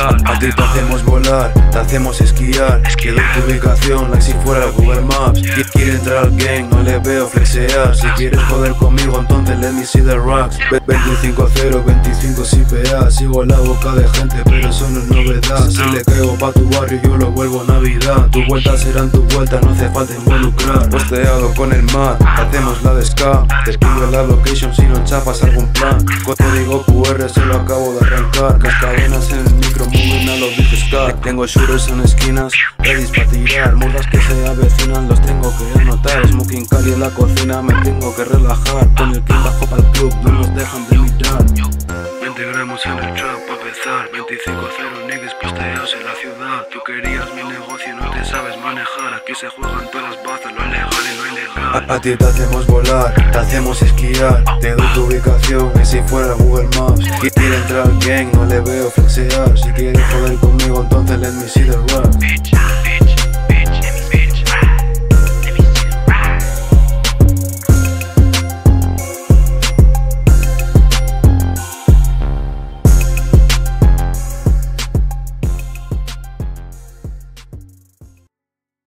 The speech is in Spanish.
A ti te hacemos volar, te hacemos esquiar. Que doy tu ubicación, like si fuera Google Maps. Qui- Quiere entrar al gang, no le veo flexear. Si quieres joder conmigo, entonces let me see the rocks. Ve- 25-0, 25 CPA Sigo la boca de gente, pero eso no es novedad. Si le caigo pa' tu barrio, yo lo vuelvo Navidad. Tus vueltas serán tus vueltas, no hace falta involucrar. Posteado con el mar, hacemos la de ska. Te en la location si no chapas algún plan. Código QR se lo acabo de arrancar. Cascadenas en Tengo shooters en esquinas, ready pa' tirar Murras que se avecinan, los tengo que anotar. Smoking cali en la cocina, me tengo que relajar. Con el king bajo pa'l club, no nos dejan de mirar. 20 gramos en el trap pa' empezar 25-0 niggas posteados en la ciudad. Tú querías mi negocio y no te sabes manejar. Aquí se juegan todas las bazas, lo legal y lo ilegal. A, a ti te hacemos volar, te hacemos esquiar. Te doy tu ubicación, y si fuera Google Maps Qui- Quiere entrar al gang, no le veo flexear. Si quieres joder conmigo, entonces let me see the rap Bitch,